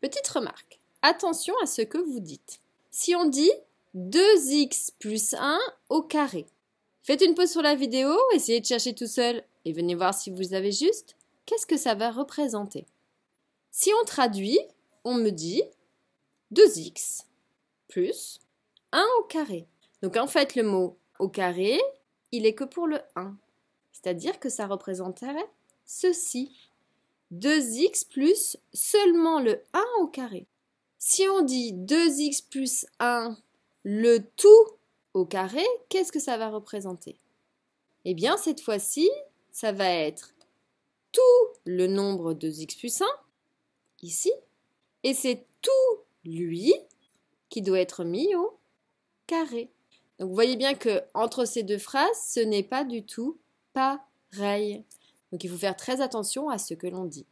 Petite remarque, attention à ce que vous dites. Si on dit 2x plus 1 au carré, faites une pause sur la vidéo, essayez de chercher tout seul et venez voir si vous avez juste. Qu'est-ce que ça va représenter Si on traduit, on me dit 2x plus 1 au carré. Donc en fait, le mot au carré, il est que pour le 1. C'est-à-dire que ça représenterait ceci. 2x plus seulement le 1 au carré. Si on dit 2x plus 1, le tout au carré, qu'est-ce que ça va représenter? Eh bien, cette fois-ci, ça va être tout le nombre de x plus 1, ici, et c'est tout lui qui doit être mis au carré. Donc vous voyez bien que entre ces deux phrases, ce n'est pas du tout pareil. Donc il faut faire très attention à ce que l'on dit.